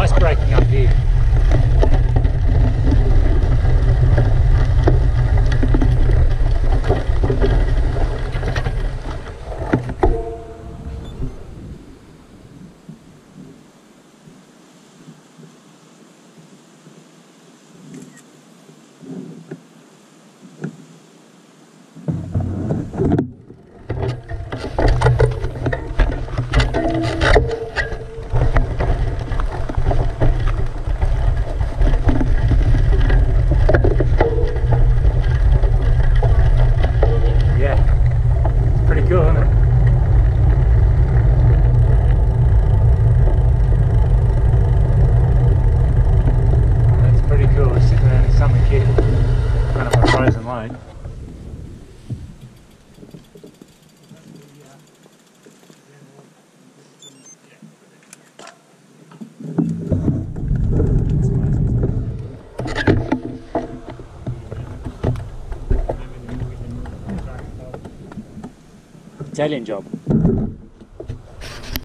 ice breaking up here. nine. Italian job.